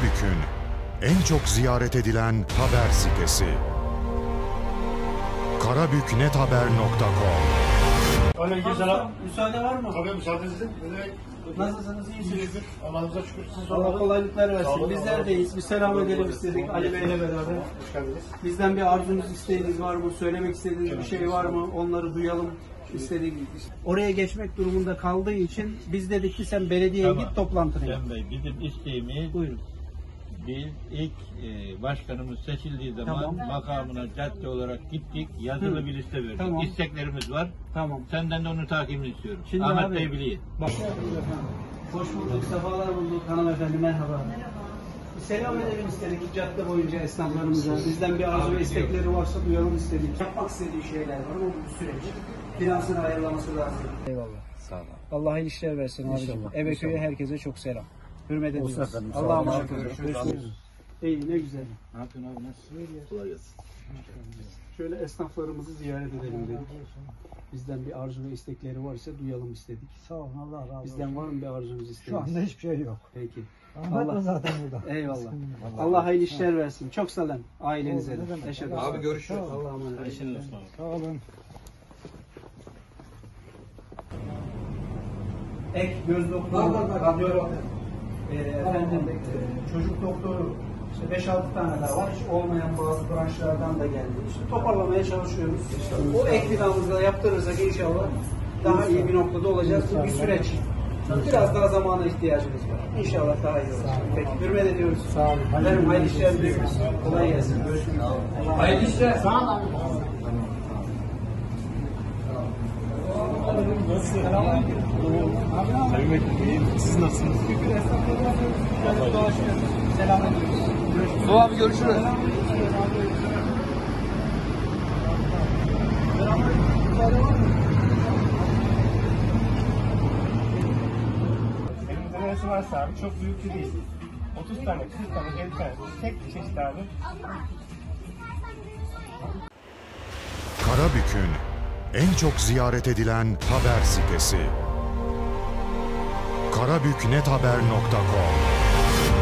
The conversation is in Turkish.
Karabük'ün en çok ziyaret edilen haber sitesi. karabüknethaber.com Aleykümselam. Müsaade var mı? Tabii müsaadenizle. Böyle Nasılsınız? İyisiniz? iyidir. Allah'ımıza şükür. Siz Allah kolaylıklar versin. Bizler deyiz. Bir selam edelim istedik Ali Bey'le beraber. Hoş geldiniz. Bizden bir arzunuz, isteğiniz var mı? Söylemek istediğiniz bir şey var mı? Onları duyalım istedik. Oraya geçmek durumunda kaldığı için biz dedik ki sen belediyeye Tamam. git toplantını yap. Cem Bey bizim isteğimiz Buyurun. Biz ilk e, başkanımız seçildiği zaman Tamam. makamına cadde olarak gittik yazılı Hı. bir liste verdik. Tamam. İsteklerimiz var. Tamam. Senden de onun takibini istiyorum. Şimdi Ahmet abi- Bey biliyor. Bak. Hoş bulduk, sefalar bulduk hanımefendi merhaba. Selam edelim istedik cadde boyunca esnaflarımıza. Bizden bir arzu ve istekleri varsa duyalım istedik. Yapmak istediği şeyler var ama bu süreç. Finansını ayarlaması lazım. Eyvallah. Sağ olun. Allah hayırlı işler versin abicim. Ebeköy'e herkese çok selam. Hürmet ediyoruz. Allah'a emanet olun. Görüşürüz. İyi ne güzel. Ne yapıyorsun abi nasılsın? Kolay gelsin. Şöyle esnaflarımızı ziyaret edelim dedik. Bizden bir arzu ve istekleri varsa duyalım istedik. Sağ olun Allah razı olsun. Bizden var mı bir arzunuz Şu isteğiniz? anda hiçbir şey yok. Peki. Ahmet Allah- zaten burada. Eyvallah. Allah hayırlı işler versin. Çok selam ailenize de. Teşekkür ederim. Abi görüşürüz. Allah'a emanet olun. Sağ olun. Ek göz doktoru, radyolog, efendim, e, çocuk doktoru, işte 5-6 tane daha var. Hiç olmayan bazı branşlardan da geldi. İşte toparlamaya çalışıyoruz. O ek binamızda yaptırırsak inşallah daha iyi bir noktada olacağız. Bu bir süreç. Biraz daha zamana ihtiyacımız var. İnşallah daha iyi olacak. Peki, hürmet ediyoruz. Sağ olun. Efendim, hayırlı işler diliyoruz. Kolay gelsin. Görüşmek üzere. Hayırlı işler. Sağ olun. Siz nasılsınız? Selam ediyoruz. Görüşmek abi görüşürüz. Neresi varsa abi çok büyük bir değil. 30 tane, 40 tane, 50 tane tek bir çeşit abi. Karabük'ün en çok ziyaret edilen haber sitesi. karabüknethaber.com